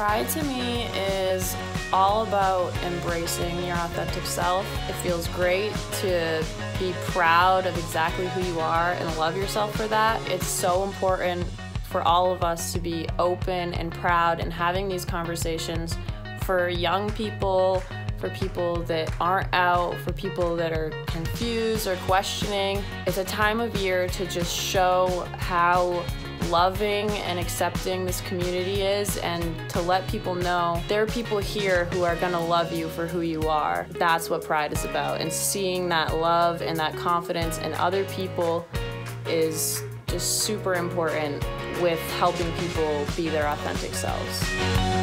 Pride to me is all about embracing your authentic self. It feels great to be proud of exactly who you are and love yourself for that. It's so important for all of us to be open and proud and having these conversations for young people, for people that aren't out, for people that are confused or questioning. It's a time of year to just show how loving and accepting this community is and to let people know there are people here who are going to love you for who you are. That's what Pride is about. And seeing that love and that confidence in other people is just super important with helping people be their authentic selves.